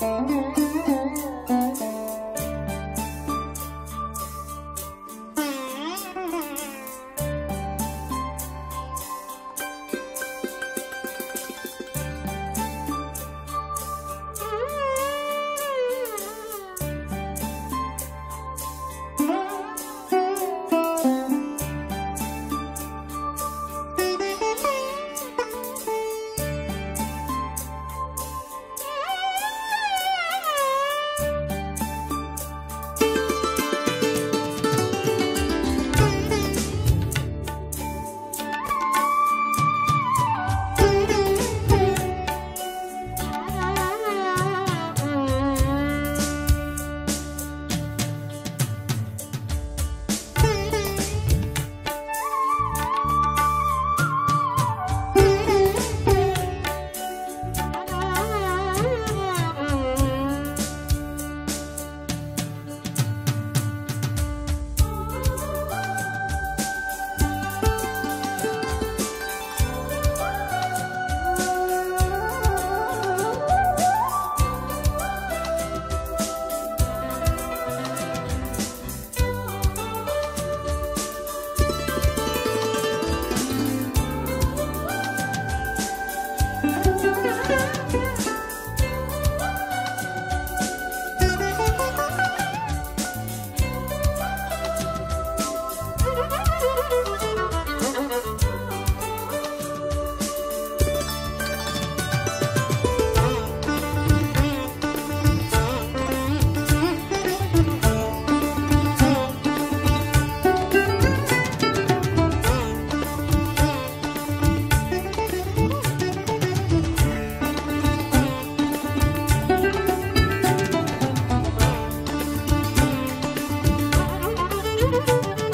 嗯嗯 Música